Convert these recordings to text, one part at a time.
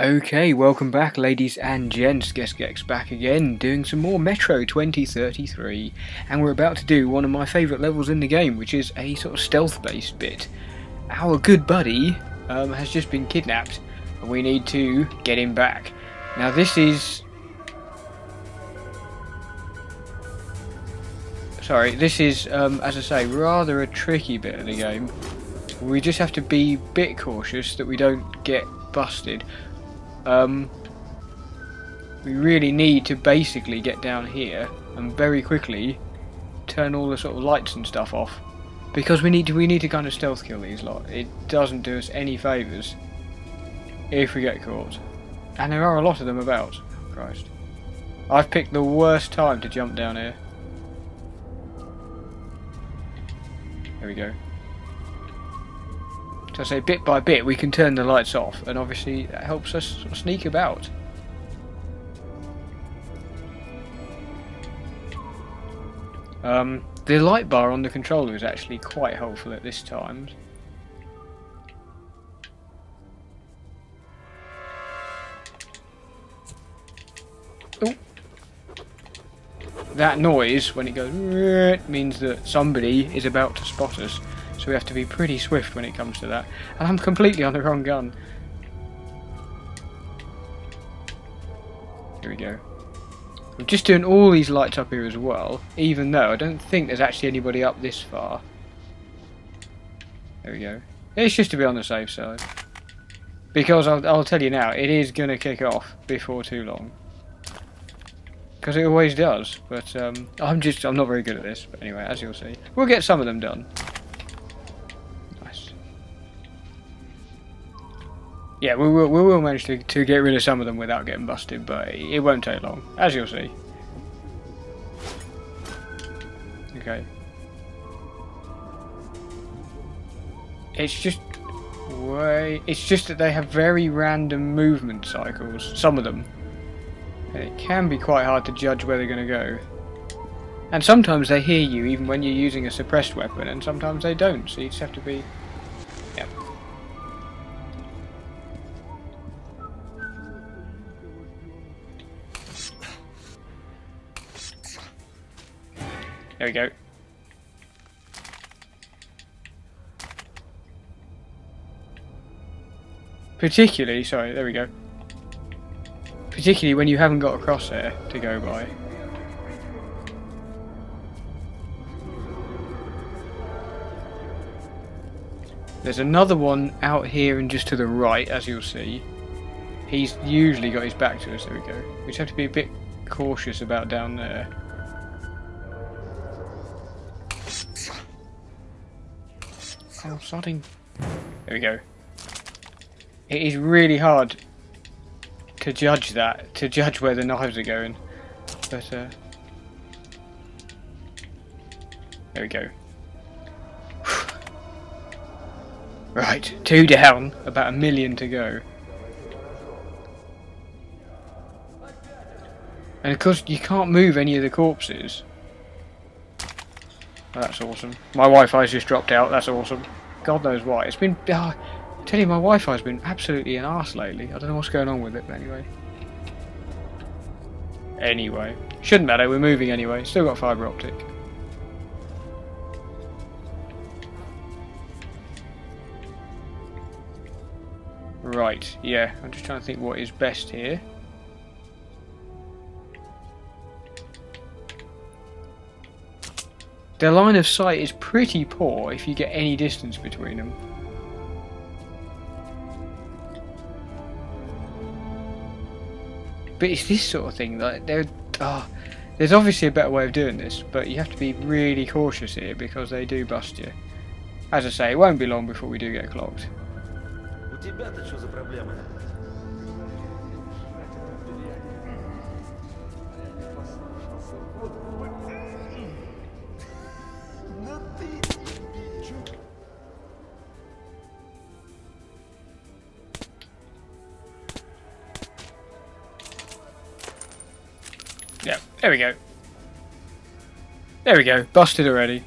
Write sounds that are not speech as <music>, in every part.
Okay, welcome back ladies and gents, GuestGex back again, doing some more Metro 2033, and we're about to do one of my favourite levels in the game, which is a sort of stealth based bit. Our good buddy um, has just been kidnapped, and we need to get him back. Now this is... Sorry, this is, um, as I say, rather a tricky bit of the game. We just have to be a bit cautious that we don't get busted. Um, we really need to basically get down here and very quickly turn all the sort of lights and stuff off because we need to we need to kind of stealth kill these lot. It doesn't do us any favours if we get caught, and there are a lot of them about. Christ, I've picked the worst time to jump down here. There we go. So I say bit by bit we can turn the lights off and obviously that helps us sneak about. Um, the light bar on the controller is actually quite helpful at this time. Oh. That noise, when it goes, means that somebody is about to spot us. So we have to be pretty swift when it comes to that. And I'm completely on the wrong gun. Here we go. I'm just doing all these lights up here as well, even though I don't think there's actually anybody up this far. There we go. It's just to be on the safe side. Because I'll, I'll tell you now, it is going to kick off before too long. Because it always does, but um, I'm just, I'm not very good at this, but anyway, as you'll see. We'll get some of them done. Yeah, we will, we will manage to, to get rid of some of them without getting busted, but it won't take long, as you'll see. Okay. It's just way. It's just that they have very random movement cycles. Some of them. And it can be quite hard to judge where they're going to go. And sometimes they hear you even when you're using a suppressed weapon, and sometimes they don't. So you just have to be There we go. Particularly, sorry, there we go. Particularly when you haven't got a crosshair to go by. There's another one out here and just to the right, as you'll see. He's usually got his back to us, there we go. We just have to be a bit cautious about down there. Oh, sodding. There we go. It is really hard to judge that, to judge where the knives are going. But, uh... There we go. <sighs> right, two down, about a million to go. And of course, you can't move any of the corpses. That's awesome. My Wi-Fi's just dropped out. That's awesome. God knows why. It's been... Uh, I tell you, my Wi-Fi's been absolutely an arse lately. I don't know what's going on with it, but anyway. Anyway. Shouldn't matter. We're moving anyway. Still got fibre optic. Right. Yeah. I'm just trying to think what is best here. Their line of sight is pretty poor if you get any distance between them. But it's this sort of thing, like they're oh, there's obviously a better way of doing this, but you have to be really cautious here because they do bust you. As I say, it won't be long before we do get clocked. There we go. There we go, busted already.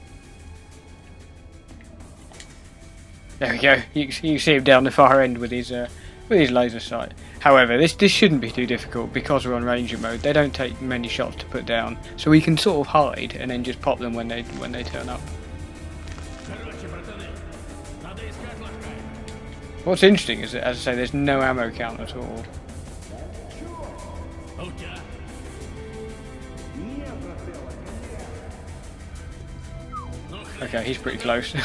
There we go. You, you see him down the far end with his uh, with his laser sight. However, this this shouldn't be too difficult because we're on ranger mode. They don't take many shots to put down, so we can sort of hide and then just pop them when they when they turn up. What's interesting is that, as I say, there's no ammo count at all. Okay, he's pretty close. <laughs>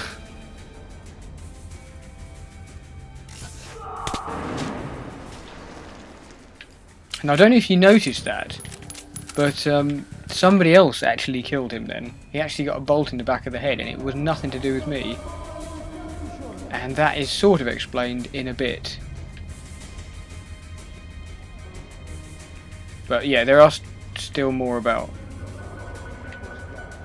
and I don't know if you noticed that, but um, somebody else actually killed him then. He actually got a bolt in the back of the head and it was nothing to do with me. And that is sort of explained in a bit. But yeah, there are st still more about.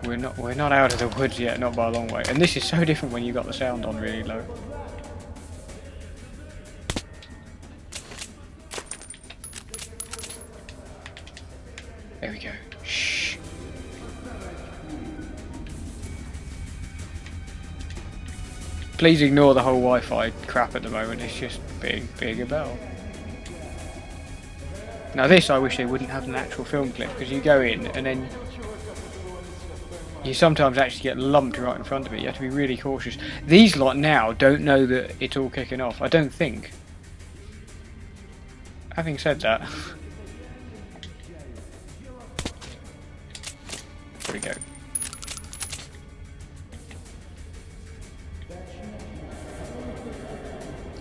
We're not we're not out of the woods yet, not by a long way. And this is so different when you got the sound on really low. There we go. Shh. Please ignore the whole Wi-Fi crap at the moment. It's just being big about. Now this I wish they wouldn't have an actual film clip because you go in and then you sometimes actually get lumped right in front of it. You have to be really cautious. These lot now don't know that it's all kicking off. I don't think. Having said that, there we go.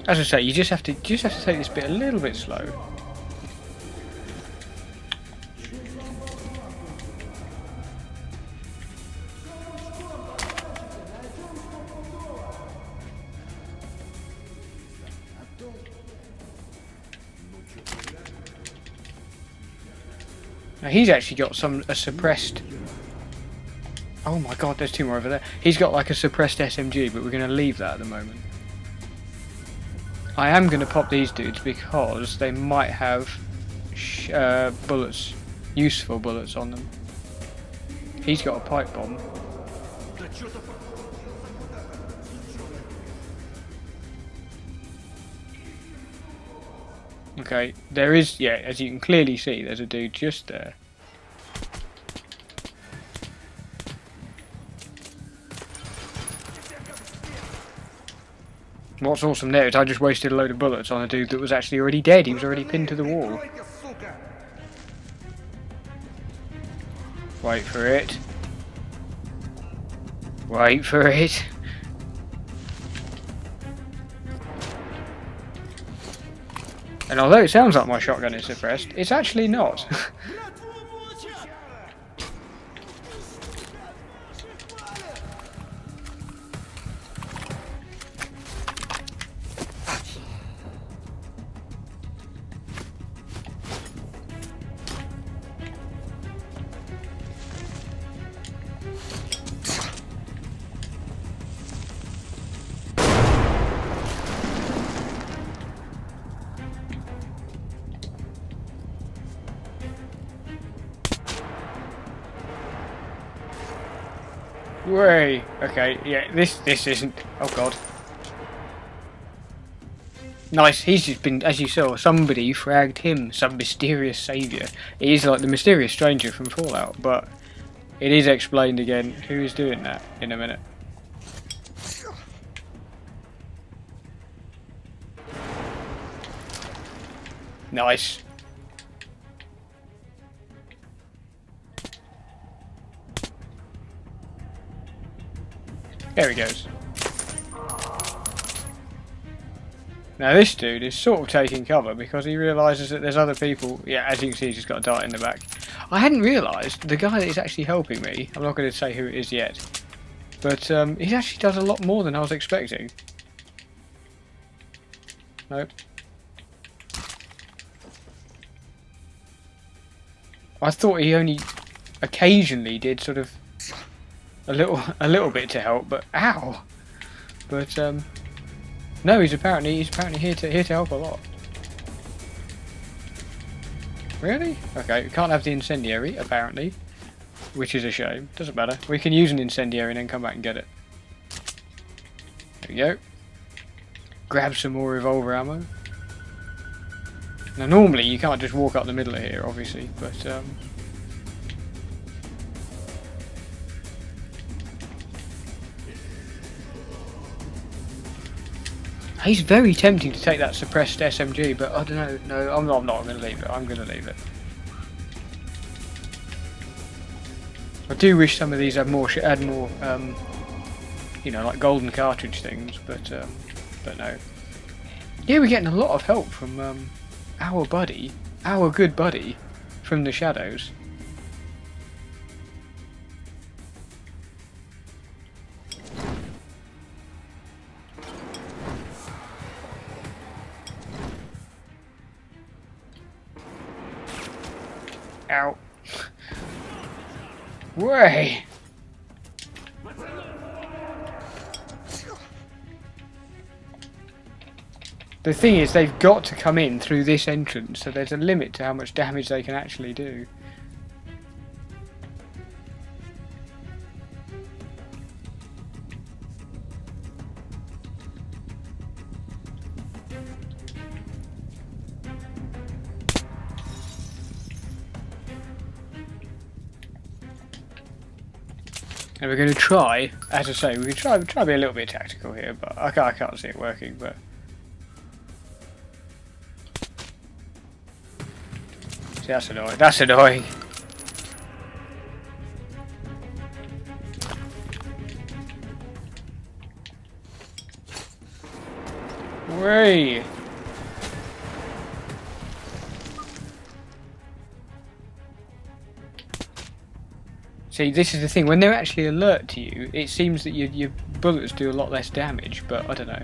As I say, you just have to just have to take this bit a little bit slow. Now he's actually got some a suppressed. Oh my god, there's two more over there. He's got like a suppressed SMG, but we're going to leave that at the moment. I am going to pop these dudes because they might have uh, bullets, useful bullets on them. He's got a pipe bomb. There is, yeah, as you can clearly see, there's a dude just there. What's awesome there is I just wasted a load of bullets on a dude that was actually already dead. He was already pinned to the wall. Wait for it. Wait for it. And although it sounds like my shotgun is suppressed, it's actually not. <laughs> Way. Okay, yeah, this this isn't. Oh god. Nice. He's just been, as you saw, somebody fragged him, some mysterious saviour. He is like the mysterious stranger from Fallout, but it is explained again who is doing that in a minute. Nice. There he goes. Now this dude is sort of taking cover because he realises that there's other people. Yeah, as you can see, he's just got a dart in the back. I hadn't realised the guy that is actually helping me. I'm not going to say who it is yet, but um, he actually does a lot more than I was expecting. Nope. I thought he only occasionally did sort of a little a little bit to help, but ow! But um, no, he's apparently he's apparently here to here to help a lot. Really? Okay, we can't have the incendiary apparently, which is a shame. Doesn't matter. We can use an incendiary and then come back and get it. There we go. Grab some more revolver ammo. Now normally you can't just walk up the middle of here, obviously, but um, He's very tempting to take that suppressed SMG, but I don't know. No, I'm not. I'm not going to leave it. I'm going to leave it. I do wish some of these had more, had more, um, you know, like golden cartridge things, but um, but no. Yeah, we're getting a lot of help from um, our buddy, our good buddy, from the shadows. The thing is, they've got to come in through this entrance, so there's a limit to how much damage they can actually do. And we're going to try, as I say, we can try, try to be a little bit tactical here, but I can't, I can't see it working, but... See, that's annoying. That's annoying. Way. See, this is the thing. When they're actually alert to you, it seems that your, your bullets do a lot less damage, but I don't know.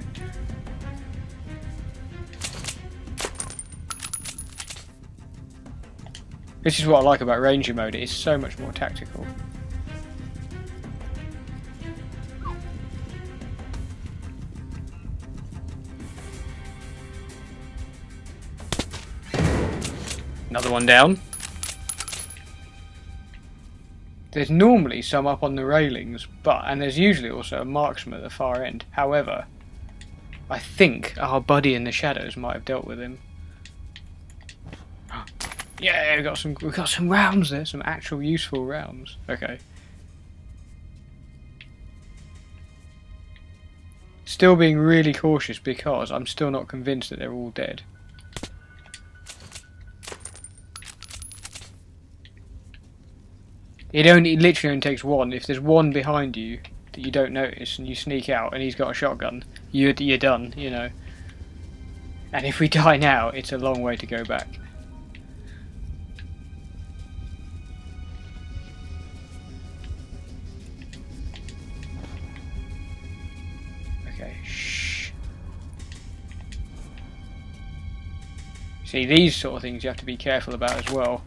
This is what I like about Ranger mode, it is so much more tactical. Another one down. There's normally some up on the railings, but and there's usually also a marksman at the far end. However, I think our buddy in the shadows might have dealt with him. <gasps> Yeah, we got some we got some rounds there, some actual useful rounds. Okay. Still being really cautious because I'm still not convinced that they're all dead. It only it literally only takes one. If there's one behind you that you don't notice and you sneak out and he's got a shotgun, you're you're done, you know. And if we <laughs> die now, it's a long way to go back. Okay, shh. See, these sort of things you have to be careful about as well.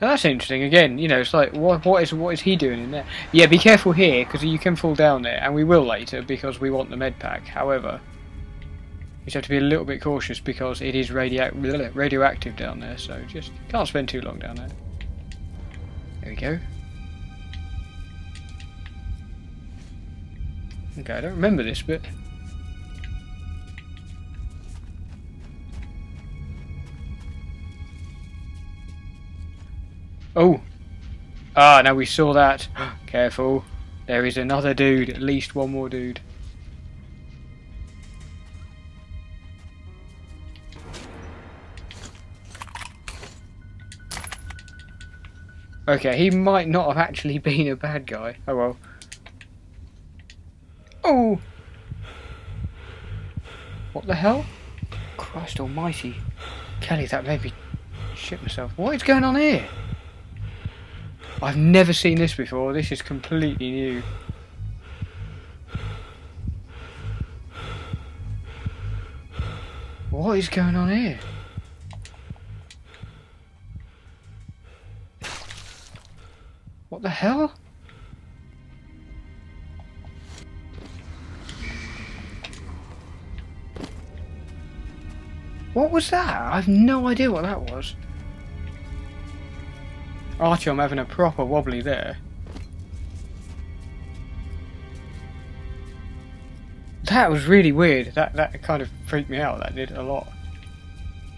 Now that's interesting. Again, you know, it's like what what is what is he doing in there? Yeah, be careful here because you can fall down there, and we will later because we want the med pack. However, you just have to be a little bit cautious because it is radio radioactive down there. So just can't spend too long down there. There we go. Okay, I don't remember this bit. Oh! Ah, now we saw that. <gasps> Careful. There is another dude, at least one more dude. Okay, he might not have actually <laughs> been a bad guy. Oh well. Oh! What the hell? Christ almighty. Kelly, that made me shit myself. What is going on here? I've never seen this before. This is completely new. What is going on here? What the hell? What was that? I have no idea what that was. Artyom having a proper wobbly there. That was really weird. That that kind of freaked me out. That did a lot.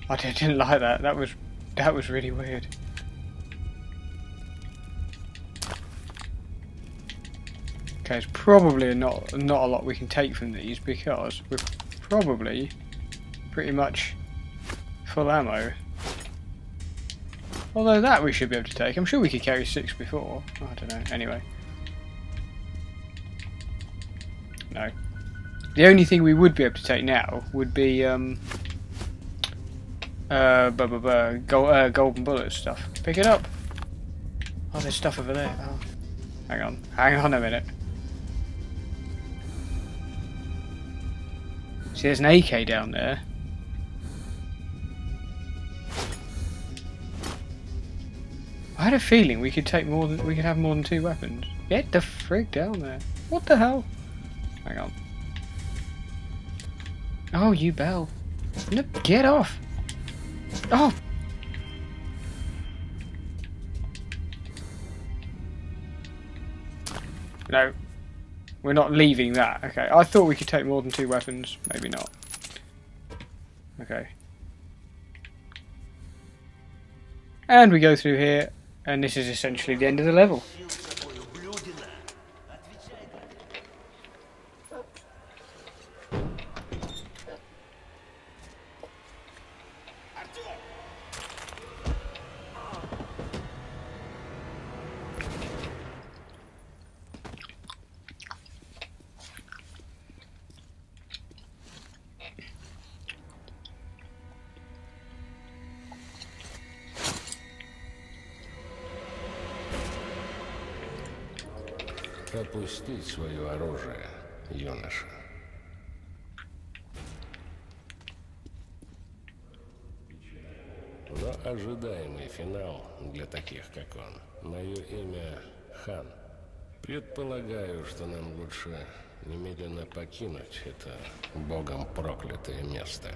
I didn't like that. That was that was really weird. Okay, it's probably not not a lot we can take from these because we're probably pretty much full ammo. Although that we should be able to take. I'm sure we could carry six before. I don't know. Anyway. No. The only thing we would be able to take now would be um, uh, blah, blah, blah, gold, uh, golden bullet stuff. Pick it up. Oh, there's stuff over there. Oh. Hang on. Hang on a minute. See, there's an AK down there. I had a feeling we could take more than we could have more than two weapons. Get the frig down there. What the hell? Hang on. Oh, you bell. No, get off. Oh. No. We're not leaving that. Okay. I thought we could take more than two weapons. Maybe not. Okay. And we go through here, and this is essentially the end of the level. Опустить свое оружие, юноша. Но ожидаемый финал для таких, как он. Мое имя Хан. Предполагаю, что нам лучше немедленно покинуть это богом проклятое место.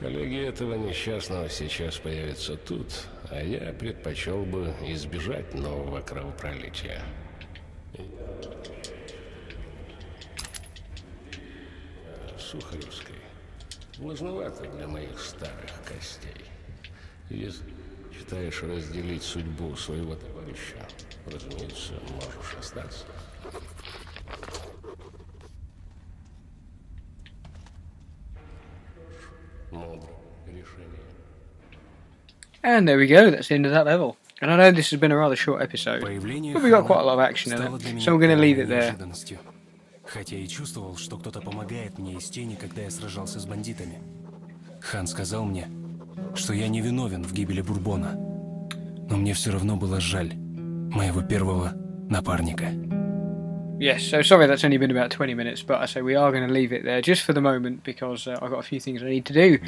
Коллеги этого несчастного сейчас появятся тут, а я предпочел бы избежать нового кровопролития. Сухаревской. Влажновато для моих старых костей. Если считаешь разделить судьбу своего товарища, разумеется, можешь остаться. And there we go, that's the end of that level. And I know this has been a rather short episode, but we got quite a lot of action in it, so we're going to leave it there. Хотя и чувствовал, что кто-то помогает мне из тени, когда я сражался с бандитами. Хан сказал мне, что я не виновен в гибели Бурбона. Но мне все равно было жаль моего первого напарника. Yes, so sorry that's only been about 20 minutes, but I say we are going to leave it there just for the moment because uh, I've got a few things I need to do,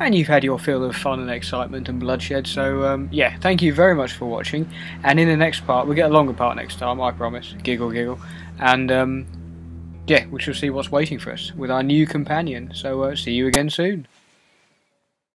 and you've had your fill of fun and excitement and bloodshed. So um, yeah, thank you very much for watching. And in the next part, we'll get a longer part next time, I promise. Giggle, giggle, and um, yeah, we shall see what's waiting for us with our new companion. So uh, see you again soon.